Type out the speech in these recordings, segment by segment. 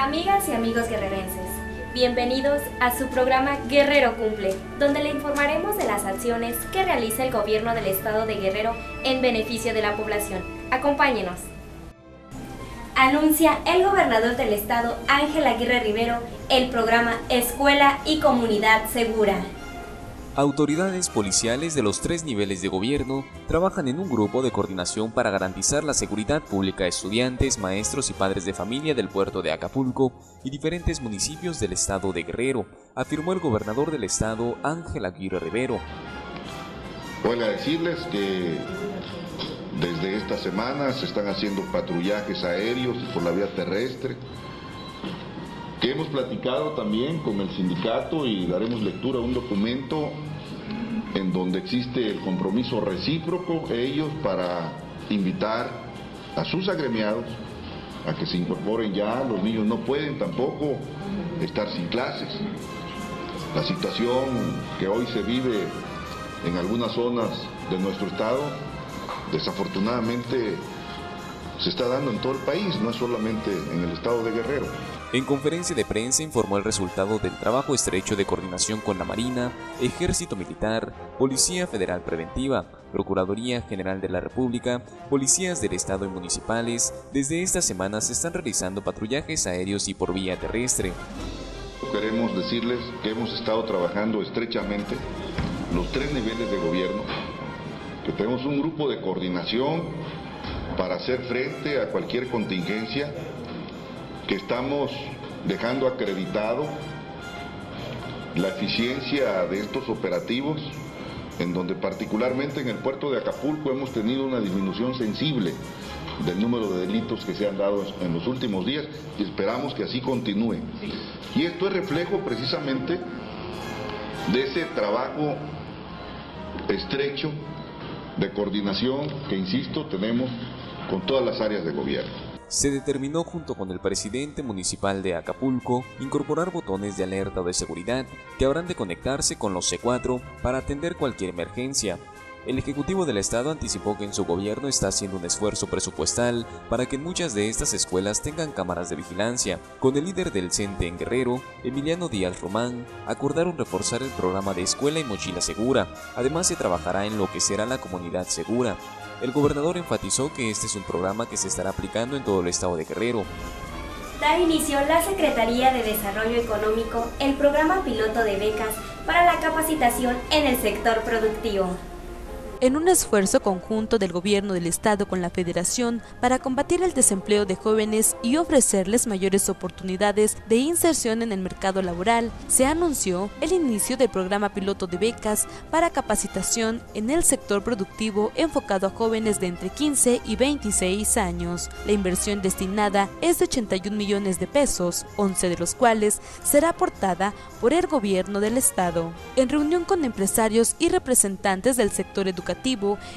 Amigas y amigos guerrerenses, bienvenidos a su programa Guerrero Cumple, donde le informaremos de las acciones que realiza el gobierno del estado de Guerrero en beneficio de la población. Acompáñenos. Anuncia el gobernador del estado, Ángel Aguirre Rivero, el programa Escuela y Comunidad Segura. Autoridades policiales de los tres niveles de gobierno trabajan en un grupo de coordinación para garantizar la seguridad pública de estudiantes, maestros y padres de familia del puerto de Acapulco y diferentes municipios del estado de Guerrero, afirmó el gobernador del estado Ángel Aguirre Rivero. Voy a decirles que desde esta semana se están haciendo patrullajes aéreos por la vía terrestre, que hemos platicado también con el sindicato y daremos lectura a un documento en donde existe el compromiso recíproco ellos para invitar a sus agremiados a que se incorporen ya, los niños no pueden tampoco estar sin clases. La situación que hoy se vive en algunas zonas de nuestro estado, desafortunadamente se está dando en todo el país, no solamente en el estado de Guerrero. En conferencia de prensa informó el resultado del trabajo estrecho de coordinación con la Marina, Ejército Militar, Policía Federal Preventiva, Procuraduría General de la República, policías del Estado y municipales. Desde esta semana se están realizando patrullajes aéreos y por vía terrestre. Queremos decirles que hemos estado trabajando estrechamente los tres niveles de gobierno, que tenemos un grupo de coordinación para hacer frente a cualquier contingencia que estamos dejando acreditado la eficiencia de estos operativos, en donde particularmente en el puerto de Acapulco hemos tenido una disminución sensible del número de delitos que se han dado en los últimos días y esperamos que así continúe. Y esto es reflejo precisamente de ese trabajo estrecho de coordinación que, insisto, tenemos con todas las áreas de gobierno se determinó junto con el presidente municipal de Acapulco incorporar botones de alerta de seguridad que habrán de conectarse con los C4 para atender cualquier emergencia. El Ejecutivo del Estado anticipó que en su gobierno está haciendo un esfuerzo presupuestal para que muchas de estas escuelas tengan cámaras de vigilancia. Con el líder del CENTE en Guerrero, Emiliano Díaz Román, acordaron reforzar el programa de escuela y mochila segura. Además se trabajará en lo que será la comunidad segura. El gobernador enfatizó que este es un programa que se estará aplicando en todo el estado de Guerrero. Da inicio la Secretaría de Desarrollo Económico el programa piloto de becas para la capacitación en el sector productivo en un esfuerzo conjunto del gobierno del estado con la federación para combatir el desempleo de jóvenes y ofrecerles mayores oportunidades de inserción en el mercado laboral, se anunció el inicio del programa piloto de becas para capacitación en el sector productivo enfocado a jóvenes de entre 15 y 26 años. La inversión destinada es de 81 millones de pesos, 11 de los cuales será aportada por el gobierno del estado. En reunión con empresarios y representantes del sector educativo,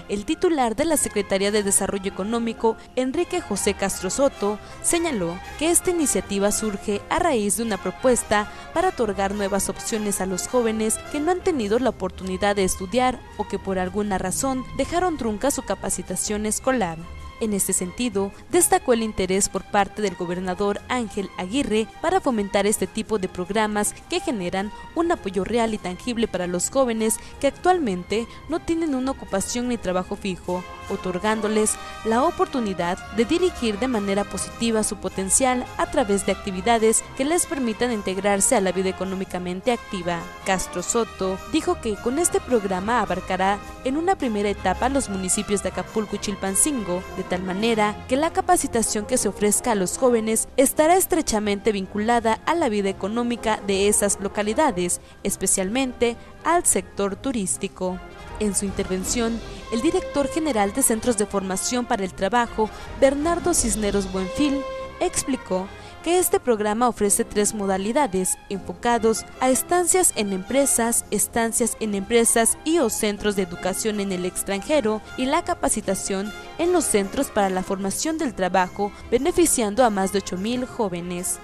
el titular de la Secretaría de Desarrollo Económico, Enrique José Castro Soto, señaló que esta iniciativa surge a raíz de una propuesta para otorgar nuevas opciones a los jóvenes que no han tenido la oportunidad de estudiar o que por alguna razón dejaron trunca su capacitación escolar. En este sentido, destacó el interés por parte del gobernador Ángel Aguirre para fomentar este tipo de programas que generan un apoyo real y tangible para los jóvenes que actualmente no tienen una ocupación ni trabajo fijo, otorgándoles la oportunidad de dirigir de manera positiva su potencial a través de actividades que les permitan integrarse a la vida económicamente activa. Castro Soto dijo que con este programa abarcará en una primera etapa los municipios de Acapulco y Chilpancingo, de tal manera que la capacitación que se ofrezca a los jóvenes estará estrechamente vinculada a la vida económica de esas localidades, especialmente al sector turístico. En su intervención, el director general de Centros de Formación para el Trabajo, Bernardo Cisneros Buenfil, explicó que este programa ofrece tres modalidades enfocados a estancias en empresas, estancias en empresas y o centros de educación en el extranjero y la capacitación en los centros para la formación del trabajo, beneficiando a más de 8.000 jóvenes.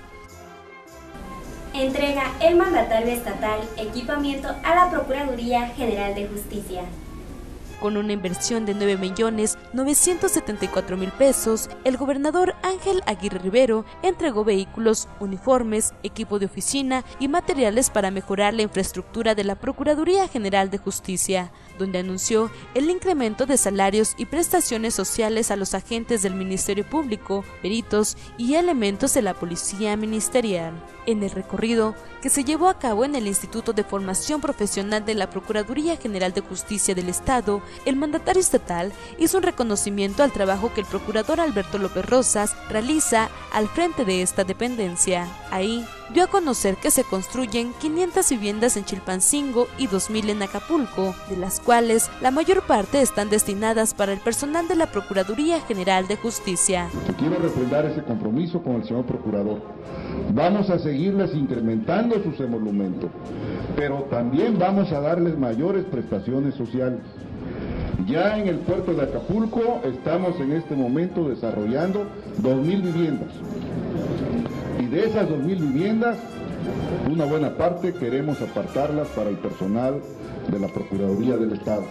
Entrega el mandatario estatal equipamiento a la Procuraduría General de Justicia. Con una inversión de 9 millones 974 mil pesos, el gobernador Ángel Aguirre Rivero entregó vehículos, uniformes, equipo de oficina y materiales para mejorar la infraestructura de la Procuraduría General de Justicia, donde anunció el incremento de salarios y prestaciones sociales a los agentes del Ministerio Público, peritos y elementos de la Policía Ministerial. En el recorrido que se llevó a cabo en el Instituto de Formación Profesional de la Procuraduría General de Justicia del Estado, el mandatario estatal hizo un reconocimiento al trabajo que el procurador Alberto López Rosas realiza al frente de esta dependencia. Ahí dio a conocer que se construyen 500 viviendas en Chilpancingo y 2.000 en Acapulco, de las cuales la mayor parte están destinadas para el personal de la Procuraduría General de Justicia. Quiero refrendar ese compromiso con el señor procurador. Vamos a seguirles incrementando sus emolumentos, pero también vamos a darles mayores prestaciones sociales. Ya en el puerto de Acapulco estamos en este momento desarrollando 2.000 viviendas. Y de esas 2.000 viviendas, una buena parte queremos apartarlas para el personal de la Procuraduría del Estado.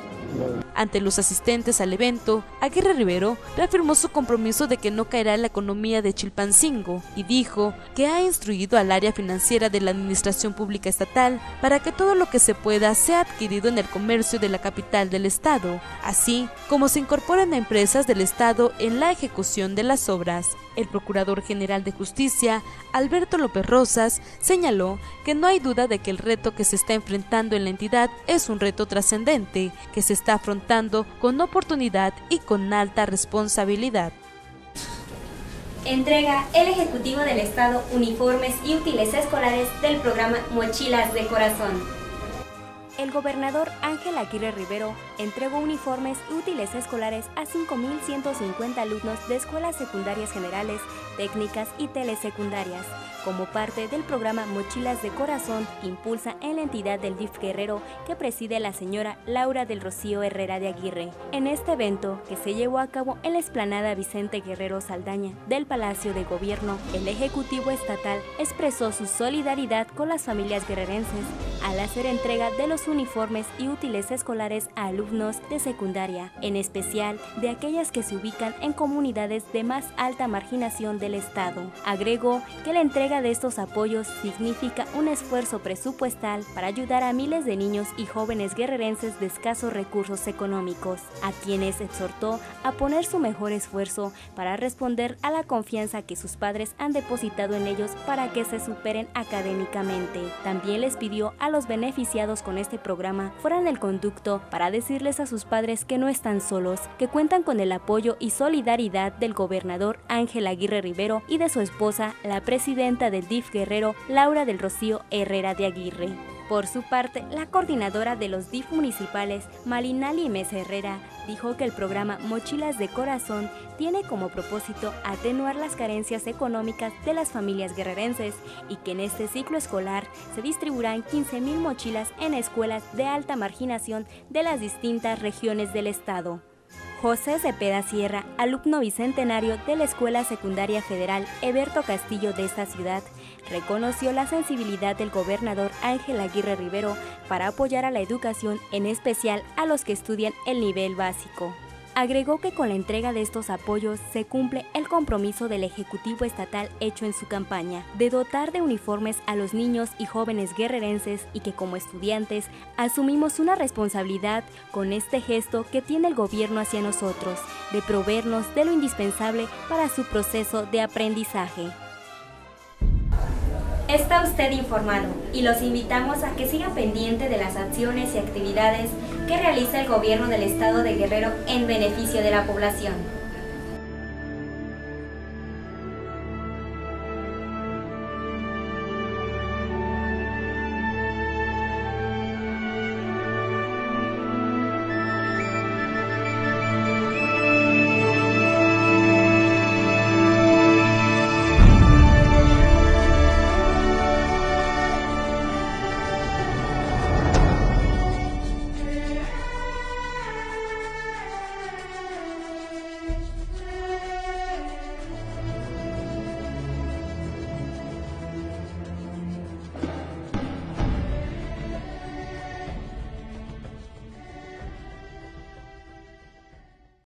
Ante los asistentes al evento, Aguirre Rivero reafirmó su compromiso de que no caerá la economía de Chilpancingo y dijo que ha instruido al área financiera de la Administración Pública Estatal para que todo lo que se pueda sea adquirido en el comercio de la capital del Estado, así como se incorporen a empresas del Estado en la ejecución de las obras. El Procurador General de Justicia, Alberto López Rosas, señaló que no hay duda de que el reto que se está enfrentando en la entidad es un reto trascendente, que se está afrontando con oportunidad y con alta responsabilidad. Entrega el Ejecutivo del Estado uniformes y útiles escolares del programa Mochilas de Corazón el gobernador Ángel Aguirre Rivero entregó uniformes y útiles escolares a 5.150 alumnos de escuelas secundarias generales, técnicas y telesecundarias como parte del programa Mochilas de Corazón que impulsa en la entidad del DIF Guerrero que preside la señora Laura del Rocío Herrera de Aguirre. En este evento, que se llevó a cabo en la explanada Vicente Guerrero Saldaña del Palacio de Gobierno, el Ejecutivo Estatal expresó su solidaridad con las familias guerrerenses al hacer entrega de los uniformes y útiles escolares a alumnos de secundaria, en especial de aquellas que se ubican en comunidades de más alta marginación del Estado. Agregó que la entrega de estos apoyos significa un esfuerzo presupuestal para ayudar a miles de niños y jóvenes guerrerenses de escasos recursos económicos, a quienes exhortó a poner su mejor esfuerzo para responder a la confianza que sus padres han depositado en ellos para que se superen académicamente. También les pidió a los beneficiados con este programa fueran el conducto para decirles a sus padres que no están solos, que cuentan con el apoyo y solidaridad del gobernador Ángel Aguirre Rivero y de su esposa, la presidenta del DIF Guerrero, Laura del Rocío Herrera de Aguirre. Por su parte, la coordinadora de los DIF municipales, Malinali Mesa Herrera, dijo que el programa Mochilas de Corazón tiene como propósito atenuar las carencias económicas de las familias guerrerenses y que en este ciclo escolar se distribuirán 15.000 mochilas en escuelas de alta marginación de las distintas regiones del estado. José Cepeda Sierra, alumno bicentenario de la Escuela Secundaria Federal Eberto Castillo de esta ciudad, reconoció la sensibilidad del gobernador Ángel Aguirre Rivero para apoyar a la educación, en especial a los que estudian el nivel básico. Agregó que con la entrega de estos apoyos se cumple el compromiso del Ejecutivo Estatal hecho en su campaña de dotar de uniformes a los niños y jóvenes guerrerenses y que como estudiantes asumimos una responsabilidad con este gesto que tiene el gobierno hacia nosotros, de proveernos de lo indispensable para su proceso de aprendizaje. Está usted informado y los invitamos a que siga pendiente de las acciones y actividades que realiza el gobierno del estado de Guerrero en beneficio de la población.